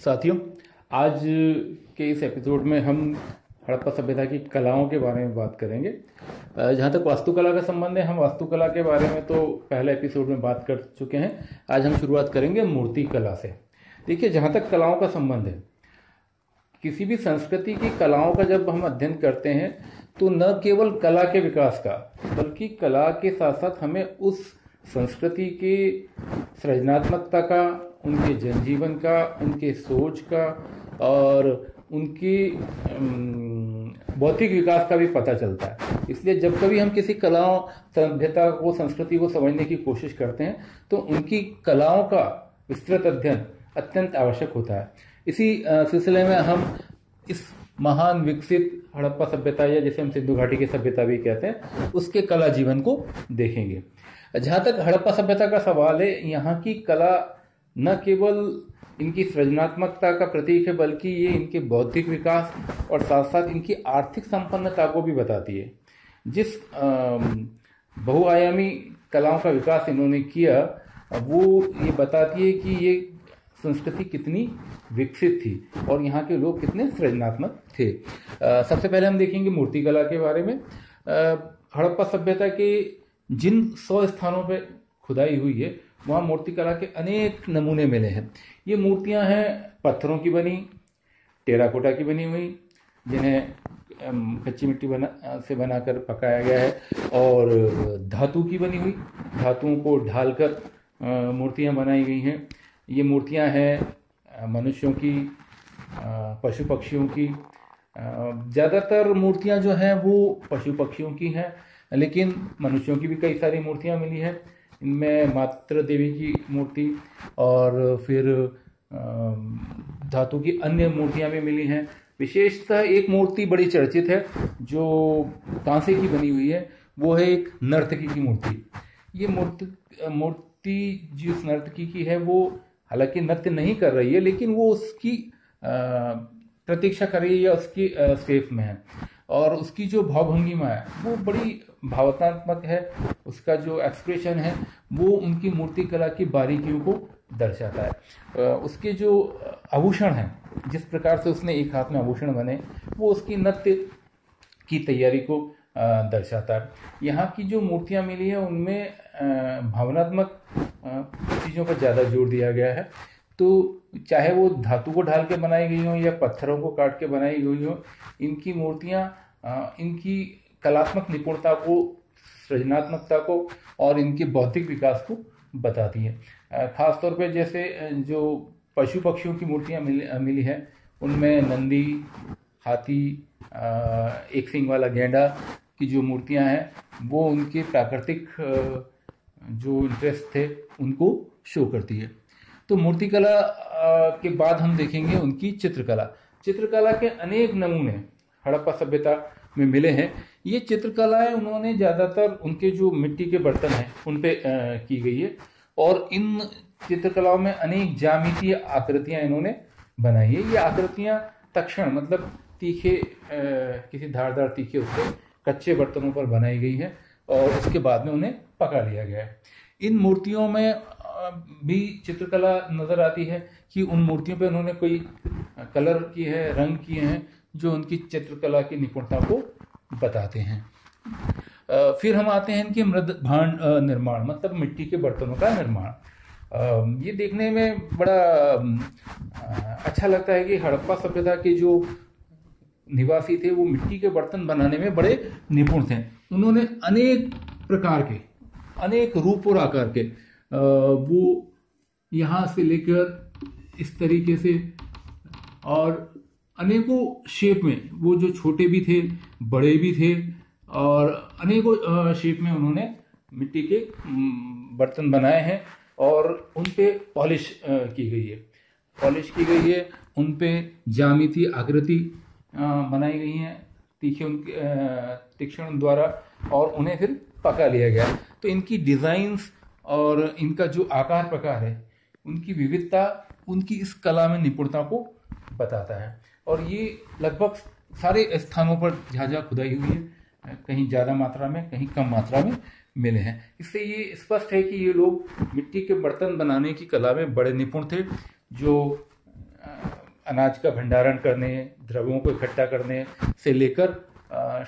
साथियों, आज के इस एपिसोड में हम हड़प्पा सभ्यता की कलाओं के बारे में बात करेंगे। जहाँ तक वास्तुकला का संबंध है, हम वास्तुकला के बारे में तो पहले एपिसोड में बात कर चुके हैं। आज हम शुरुआत करेंगे मूर्ति कला से। देखिए, जहाँ तक कलाओं का संबंध है, किसी भी संस्कृति की कलाओं का जब हम अध्ययन करते हैं तो न केवल कला के विकास का, बल्कि कला के साथ साथ हमें उस संस्कृति की सृजनात्मकता का उनके जनजीवन का, उनके सोच का और उनकी भौतिक विकास का भी पता चलता है। इसलिए जब कभी हम किसी कलाओं, सभ्यता को, संस्कृति को समझने की कोशिश करते हैं तो उनकी कलाओं का विस्तृत अध्ययन अत्यंत आवश्यक होता है। इसी सिलसिले में हम इस महान विकसित हड़प्पा सभ्यता या जिसे हम सिंधु घाटी की सभ्यता भी कहते हैं, उसके कला जीवन को देखेंगे। जहाँ तक हड़प्पा सभ्यता का सवाल है, यहाँ की कला न केवल इनकी सृजनात्मकता का प्रतीक है बल्कि ये इनके बौद्धिक विकास और साथ साथ इनकी आर्थिक संपन्नता को भी बताती है। जिस बहुआयामी कलाओं का विकास इन्होंने किया वो ये बताती है कि ये संस्कृति कितनी विकसित थी और यहाँ के लोग कितने सृजनात्मक थे। आ, सबसे पहले हम देखेंगे मूर्तिकला के बारे में। हड़प्पा सभ्यता के जिन सौ स्थानों पर खुदाई हुई है, वहाँ मूर्तिकला के अनेक नमूने मिले हैं। ये मूर्तियाँ हैं, पत्थरों की बनी, टेराकोटा की बनी हुई, जिन्हें कच्ची मिट्टी बना, से बनाकर पकाया गया है, और धातु की बनी हुई, धातुओं को ढालकर मूर्तियाँ बनाई गई हैं। ये मूर्तियाँ हैं मनुष्यों की पशु पक्षियों की। ज़्यादातर मूर्तियाँ जो हैं, वो पशु पक्षियों की हैं, लेकिन मनुष्यों की भी कई सारी मूर्तियाँ मिली हैं। इनमें मात्र देवी की मूर्ति और फिर धातु की अन्य मूर्तियाँ भी मिली हैं। विशेषतः एक मूर्ति बड़ी चर्चित है, जो कांसे की बनी हुई है, वो है एक नर्तकी की मूर्ति। ये मूर्ति मूर्ति जिस नर्तकी की है, वो हालाँकि नृत्य नहीं कर रही है, लेकिन वो उसकी प्रतीक्षा कर रही है या उसकी स्टेप में है। और उसकी जो भावभंगिमा है वो बड़ी भावनात्मक है, उसका जो एक्सप्रेशन है, वो उनकी मूर्ति कला की बारीकियों को दर्शाता है। उसके जो आभूषण हैं, जिस प्रकार से उसने एक हाथ में आभूषण बने, वो उसकी नृत्य की तैयारी को दर्शाता है। यहाँ की जो मूर्तियाँ मिली है, उनमें भावनात्मक चीज़ों पर ज़्यादा ज़ोर दिया गया है। तो चाहे वो धातु को ढाल के बनाई गई हो या पत्थरों को काट के बनाई गई हो, इनकी मूर्तियाँ इनकी कलात्मक निपुणता को, सृजनात्मकता को और इनके बौद्धिक विकास को बताती है। खासतौर पे जैसे जो पशु पक्षियों की मूर्तियाँ मिली मिली हैं, उनमें नंदी, हाथी एक सिंग वाला गेंडा की जो मूर्तियाँ हैं, वो उनके प्राकृतिक जो इंटरेस्ट थे, उनको शो करती है। तो मूर्तिकला के बाद हम देखेंगे उनकी चित्रकला। चित्रकला के अनेक नमूने हड़प्पा सभ्यता में मिले हैं। ये चित्रकलाएँ उन्होंने ज़्यादातर उनके जो मिट्टी के बर्तन हैं, उन पे की गई है। और इन चित्रकलाओं में अनेक जामितीय आकृतियाँ इन्होंने बनाई है। ये आकृतियाँ तक्षण मतलब तीखे किसी धारदार तीखे उसके कच्चे बर्तनों पर बनाई गई हैं और उसके बाद में उन्हें पका लिया गया है। इन मूर्तियों में भी चित्रकला नज़र आती है कि उन मूर्तियों पे उन्होंने कोई कलर किए हैं, रंग किए हैं, जो उनकी चित्रकला की निपुणता को बताते हैं। फिर हम आते हैं इनके मृद भांड निर्माण मतलब मिट्टी के बर्तनों का निर्माण। ये देखने में बड़ा अच्छा लगता है कि हड़प्पा सभ्यता के जो निवासी थे, वो मिट्टी के बर्तन बनाने में बड़े निपुण थे। उन्होंने अनेक प्रकार के, अनेक रूप और आकार के वो यहाँ से लेकर इस तरीके से और अनेकों शेप में, वो जो छोटे भी थे, बड़े भी थे, और अनेकों शेप में उन्होंने मिट्टी के बर्तन बनाए हैं और उन पे पॉलिश की गई है। पॉलिश की गई है, उन पे जामिति आकृति बनाई गई हैं, तीखे उनके तीक्षण द्वारा और उन्हें फिर पका लिया गया। तो इनकी डिज़ाइंस और इनका जो आकार प्रकार है, उनकी विविधता, उनकी इस कला में निपुणता को बताता है। और ये लगभग सारे स्थानों पर जहाँ खुदाई हुई है। कहीं ज़्यादा मात्रा में, कहीं कम मात्रा में मिले हैं। इससे ये स्पष्ट है कि ये लोग मिट्टी के बर्तन बनाने की कला में बड़े निपुण थे, जो अनाज का भंडारण करने, द्रव्यों को इकट्ठा करने से लेकर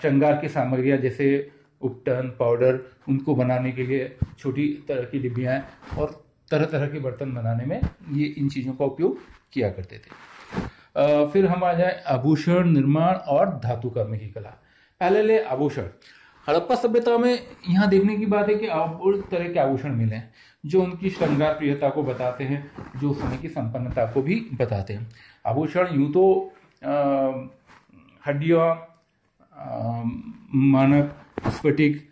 श्रृंगार की सामग्रियाँ, जैसे उपटन पाउडर उनको बनाने के लिए छोटी तरह की डिब्बियाँ और तरह तरह के बर्तन बनाने में ये इन चीज़ों का उपयोग किया करते थे। फिर हम आ जाए आभूषण, निर्माण और धातु कर्म की कला। पहले ले आभूषण। हड़प्पा सभ्यता में यहाँ देखने की बात है कि और तरह के आभूषण मिले हैं जो उनकी श्रृंगार प्रियता को बताते हैं, जो समय की संपन्नता को भी बताते हैं। आभूषण यूँ तो हड्डियों मानक स्फटिक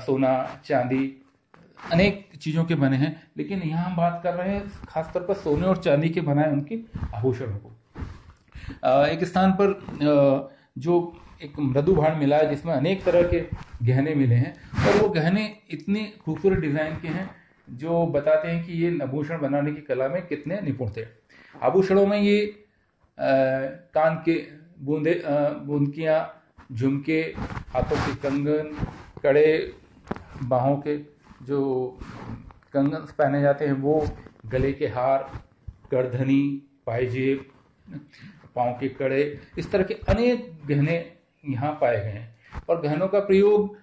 सोना, चांदी, अनेक चीज़ों के बने हैं। लेकिन यहाँ हम बात कर रहे हैं, खासतौर पर सोने और चांदी के बनाए उनके आभूषणों को। एक स्थान पर जो एक मृदु भाड़ मिला है, जिसमें अनेक तरह के गहने मिले हैं, और वो गहने इतने खूबसूरत डिज़ाइन के हैं, जो बताते हैं कि ये आभूषण बनाने की कला में कितने निपुण थे। आभूषणों में ये कान के बूंदे बूंदकियाँ, झुमके हाथों के कंगन, कड़े बाहों के जो कंगन पहने जाते हैं, वो गले के हार करधनी पायजेब पाँव के कड़े, इस तरह के अनेक गहने यहाँ पाए गए हैं। और गहनों का प्रयोग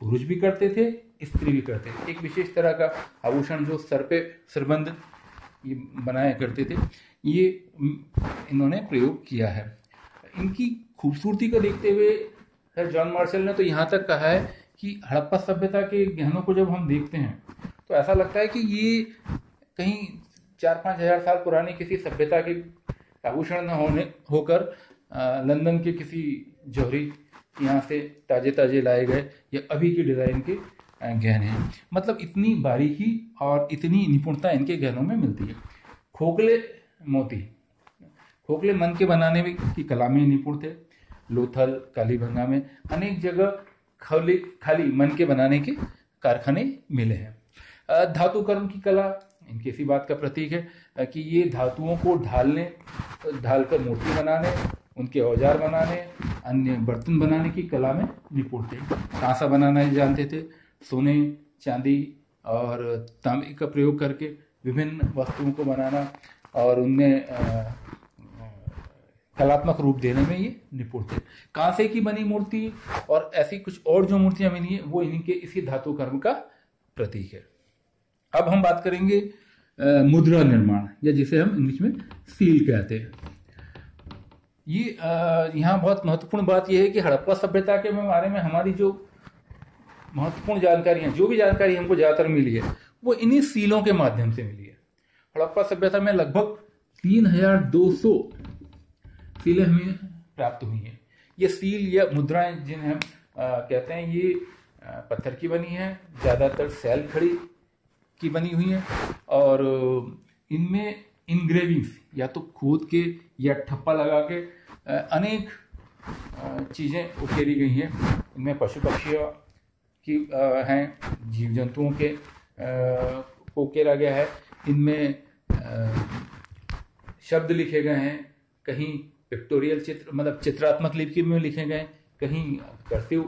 पुरुष भी करते थे, स्त्री भी करते थे। एक विशेष तरह का आभूषण जो सर पे सरबंद ये बनाया करते थे, ये इन्होंने प्रयोग किया है। इनकी खूबसूरती को देखते हुए जॉन मार्शल ने तो यहाँ तक कहा है कि हड़प्पा सभ्यता के गहनों को जब हम देखते हैं तो ऐसा लगता है कि ये कहीं चार पाँच हज़ार साल पुरानी किसी सभ्यता के आभूषण न होने, होकर लंदन के किसी जौहरी यहाँ से ताजे ताजे लाए गए, या अभी की डिज़ाइन के गहने हैं। मतलब इतनी बारीकी और इतनी निपुणता इनके गहनों में मिलती है। खोखले मोती, खोखले मन के बनाने में की कला में निपुण थे लोथल, कालीभंगा में अनेक जगह खाली खाली मन के बनाने के कारखाने मिले हैं। धातु कर्म की कला, इनकी इसी बात का प्रतीक है कि ये धातुओं को ढालने, ढालकर मूर्ति बनाने, उनके औज़ार बनाने, अन्य बर्तन बनाने की कला में निपुण थे कांसा बनाना जानते थे, सोने, चांदी और तांबे का प्रयोग करके विभिन्न वस्तुओं को बनाना और उनमें कलात्मक रूप देने में ये निपुण थे। कांसे की बनी मूर्ति और ऐसी कुछ और जो मूर्तियाँ बनी है, वो इनके इसी धातु कर्म का प्रतीक है। अब हम बात करेंगे मुद्रा निर्माण, या जिसे हम इंग्लिश में सील कहते हैं। ये यहाँ बहुत महत्वपूर्ण बात यह है कि हड़प्पा सभ्यता के बारे में हमारी जो महत्वपूर्ण जानकारी है, जो भी जानकारी हमको ज़्यादातर मिली है, वो इन्हीं सीलों के माध्यम से मिली है। हड़प्पा सभ्यता में लगभग तीन हज़ार दो सौ सीलें हमें प्राप्त हुई हैं। ये सील या मुद्राएँ जिन्हें हम कहते हैं, ये पत्थर की बनी है, ज़्यादातर सैल खड़ी की बनी हुई है, और इनमें इनग्रेविंग्स या तो खोद के, या ठप्पा लगा के अनेक चीज़ें उकेरी गई हैं। इनमें पशु पक्षियों की हैं जीव जंतुओं के को उकेरा गया है। इनमें शब्द लिखे गए हैं, कहीं पिक्टोरियल चित्र मतलब चित्रात्मक लिपि में लिखे गए, कहीं कर्सिव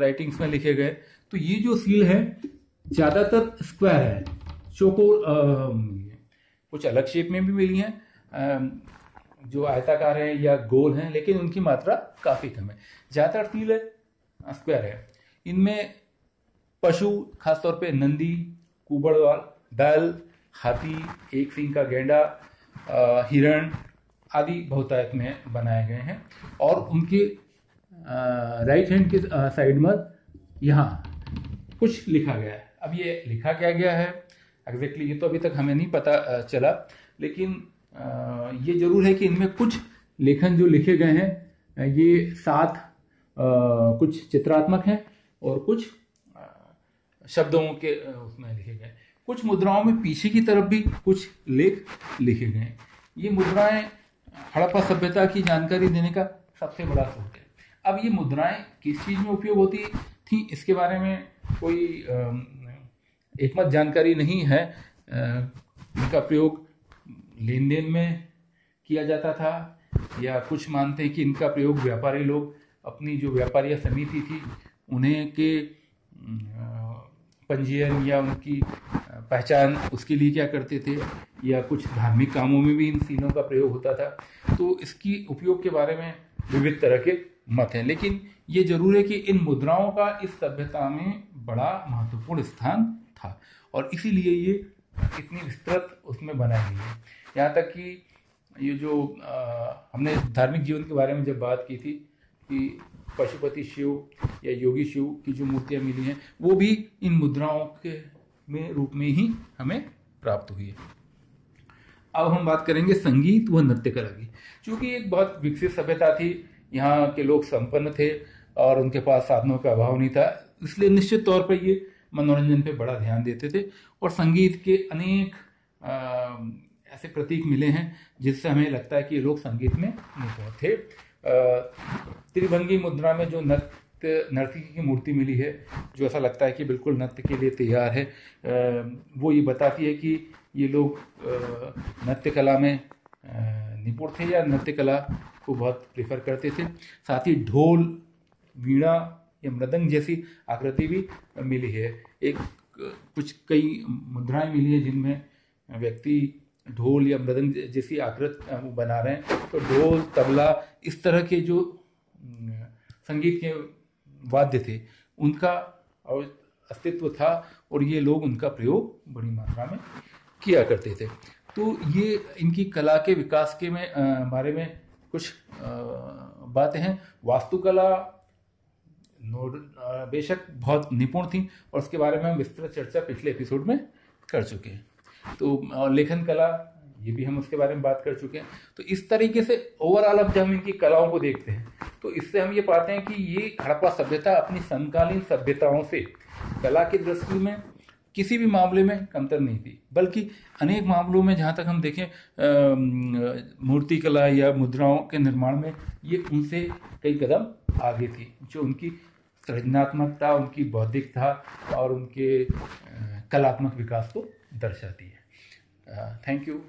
राइटिंग्स में लिखे गए। तो ये जो सील है, ज़्यादातर स्क्वायर है, चौकोर कुछ अलग शेप में भी मिली हैं। जो आयताकार हैं या गोल हैं, लेकिन उनकी मात्रा काफ़ी कम है। ज़्यादातर सील है स्क्वायर है। इनमें पशु, खासतौर पे नंदी कुबड़वाल बैल, हाथी, एक सिंह का गेंडा हिरण आदि बहुतायत में बनाए गए हैं और उनके राइट हैंड के साइड में यहाँ कुछ लिखा गया है। अब ये लिखा क्या गया है? एग्जैक्टली ये तो अभी तक हमें नहीं पता चला, लेकिन ये ज़रूर है कि इनमें कुछ लेखन जो लिखे गए हैं ये सात कुछ चित्रात्मक हैं और कुछ शब्दों के उसमें लिखे गए कुछ मुद्राओं में पीछे की तरफ़ भी कुछ लेख लिखे गए ये मुद्राएँ हड़प्पा सभ्यता की जानकारी देने का सबसे बड़ा स्रोत है। अब ये मुद्राएँ किस चीज़ में उपयोग होती थी, इसके बारे में कोई एकमत जानकारी नहीं है। इनका प्रयोग लेन देन में किया जाता था, या कुछ मानते हैं कि इनका प्रयोग व्यापारी लोग, अपनी जो व्यापारी समिति थी, उन्हें के पंजीयन या उनकी पहचान, उसके लिए क्या करते थे। या कुछ धार्मिक कामों में भी इन सीलों का प्रयोग होता था। तो इसकी उपयोग के बारे में विविध तरह के मत हैं। लेकिन ये ज़रूर है कि इन मुद्राओं का इस सभ्यता में बड़ा महत्वपूर्ण स्थान था। और इसीलिए ये इतनी विस्तृत उसमें बनाई गई है। यहाँ तक कि ये जो आ, हमने धार्मिक जीवन के बारे में जब बात की थी कि पशुपति शिव या योगी शिव की जो मूर्तियाँ मिली हैं वो भी इन मुद्राओं के में रूप में ही हमें प्राप्त हुई है। अब हम बात करेंगे संगीत व नृत्य कला की चूँकि एक बहुत विकसित सभ्यता थी यहाँ के लोग संपन्न थे और उनके पास साधनों का अभाव नहीं था इसलिए निश्चित तौर पर ये मनोरंजन पे बड़ा ध्यान देते थे और संगीत के अनेक आ, ऐसे प्रतीक मिले हैं जिससे हमें लगता है कि लोग संगीत में निपुण थे। त्रिभंगी मुद्रा में जो नृत्य नर्तकी की मूर्ति मिली है, जो ऐसा लगता है कि बिल्कुल नृत्य के लिए तैयार है। वो ये बताती है कि ये लोग नृत्य कला में निपुण थे या नृत्य कला को बहुत प्रेफर करते थे। साथ ही ढोल, वीणा या मृदंग जैसी आकृति भी मिली है। एक, कुछ कई मुद्राएँ मिली है जिनमें व्यक्ति ढोल या मृदंग जैसी आकृत बना रहे हैं। तो ढोल, तबला, इस तरह के जो संगीत के वाद्य थे, उनका अस्तित्व था और ये लोग उनका प्रयोग बड़ी मात्रा में किया करते थे। तो ये इनकी कला के विकास के में बारे में कुछ बातें हैं। वास्तुकला बेशक बहुत निपुण थी और उसके बारे में हम विस्तृत चर्चा पिछले एपिसोड में कर चुके हैं। तो लेखन कला, ये भी हम उसके बारे में बात कर चुके हैं। तो इस तरीके से ओवरऑल अब जब हम इनकी कलाओं को देखते हैं तो इससे हम ये पाते हैं कि ये हड़प्पा सभ्यता अपनी समकालीन सभ्यताओं से कला की दृष्टि में किसी भी मामले में कमतर नहीं थी। बल्कि अनेक मामलों में जहाँ तक हम देखें मूर्ति कला या मुद्राओं के निर्माण में ये उनसे कई कदम आगे थी, जो उनकी सृजनात्मकता, उनकी बौद्धिकता और उनके कलात्मक विकास को दर्शाती है। Thank you.